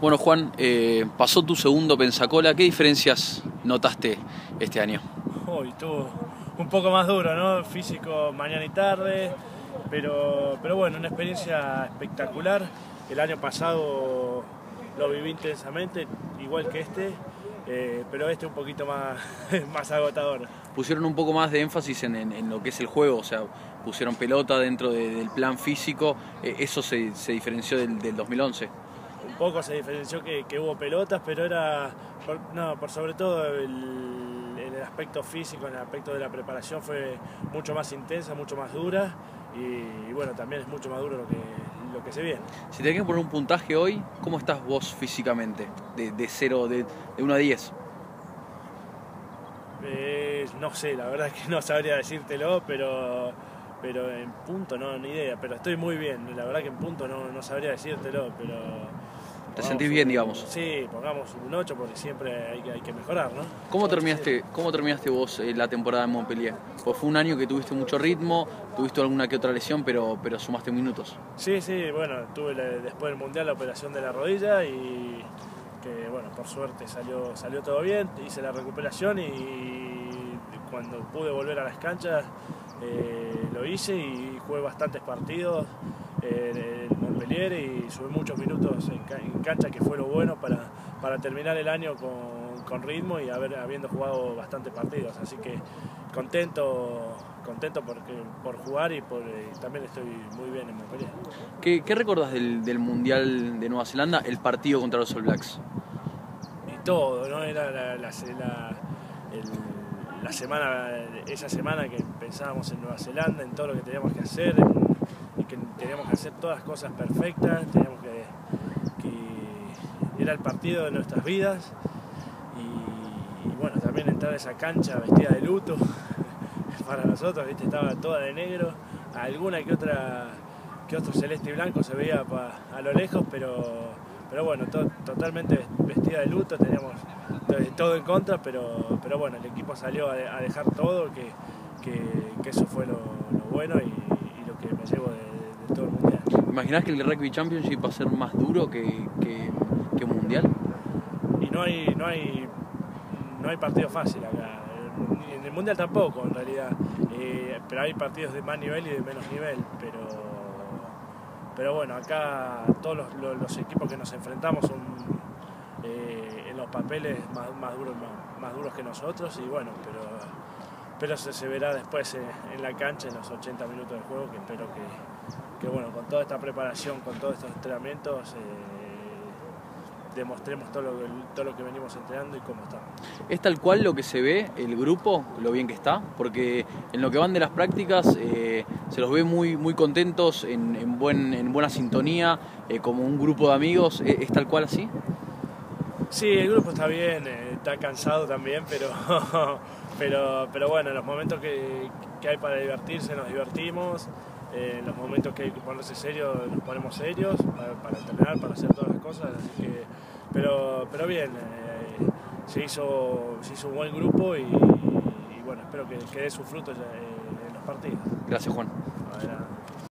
Bueno, Juan, eh, pasó tu segundo Pensacola. ¿Qué diferencias notaste este año? Hoy estuvo un poco más duro, ¿no? Físico mañana y tarde, pero, pero bueno, una experiencia espectacular. El año pasado lo viví intensamente, igual que este, eh, pero este un poquito más, más agotador. Pusieron un poco más de énfasis en, lo que es el juego, o sea, pusieron pelota dentro del plan físico. Eh, ¿Eso se, diferenció del, del 2011? Un poco se diferenció que, hubo pelotas, pero era, por, no, por sobre todo el, el, aspecto físico, en el aspecto de la preparación fue mucho más intensa, mucho más dura y, bueno, también es mucho más duro lo que, lo que se viene. Si te que poner un puntaje hoy, ¿cómo estás vos físicamente? De, de 0, de, de 1 a 10. Eh, no sé, la verdad es que no sabría decírtelo, pero pero en punto no, ni idea, pero estoy muy bien, la verdad que en punto no, no sabría decírtelo, pero... ¿Te sentís bien, digamos? Sí, pongamos un 8 porque siempre hay que, hay que mejorar, ¿no? ¿Cómo terminaste, ¿Cómo terminaste vos eh, la temporada en Montpellier? Pues fue un año que tuviste mucho ritmo, tuviste alguna que otra lesión, pero, pero sumaste minutos. Sí, sí, bueno, tuve después del Mundial la operación de la rodilla y que, bueno, por suerte salió, salió todo bien, hice la recuperación y cuando pude volver a las canchas eh, lo hice y jugué bastantes partidos en Montpellier y subí muchos minutos en, cancha, que fue lo bueno para, para terminar el año con, con, ritmo y haber, habiendo jugado bastantes partidos. Así que contento, contento porque, por jugar y por, eh, también estoy muy bien en Montpellier. ¿Qué, qué del, del, Mundial de Nueva Zelanda, el partido contra los All Blacks? Y todo, ¿no? Era la, la, el, la semana, esa semana que pensábamos en Nueva Zelanda, en todo lo que teníamos que hacer, y que teníamos que hacer todas cosas perfectas, teníamos que, era el partido de nuestras vidas y, bueno, también entrar a esa cancha vestida de luto para nosotros, ¿viste? estaba toda de negro, alguna que otra que otro celeste y blanco se veía a lo lejos, pero, pero bueno, totalmente vestida de luto, teníamos todo en contra, pero, pero bueno, el equipo salió a, dejar todo, que, que, eso fue lo, bueno lo que me llevo de, todo el mundial. ¿Imaginás que el Rugby Championship va a ser más duro que, que, mundial? Y no hay, no hay, no hay partido fácil acá. En el mundial tampoco, en realidad. Eh, pero hay partidos de más nivel y de menos nivel. Pero, pero bueno, acá todos los, equipos que nos enfrentamos son eh, en los papeles más, más duros, más, duros que nosotros y bueno, pero, pero se, se verá después eh, en, la cancha en los 80 minutos de juego que espero que, que bueno, con toda esta preparación, con todos estos entrenamientos, eh, demostremos todo lo, todo lo que venimos entrenando y cómo está. ¿Es tal cual lo que se ve el grupo, lo bien que está? Porque en lo que van de las prácticas se los ve muy, muy contentos, en, en, buen, en buena sintonía, como un grupo de amigos. ¿Es tal cual así? Sí, el grupo está bien, eh, está cansado también, pero, pero, pero bueno, en los momentos que, que hay para divertirse nos divertimos, eh, en los momentos que hay que ponerse serios nos ponemos serios para, para, entrenar, para hacer todas las cosas, así que, pero, pero bien, eh, se, hizo, se hizo un buen grupo y, y bueno, espero que, que dé sus frutos en los partidos. Gracias Juan.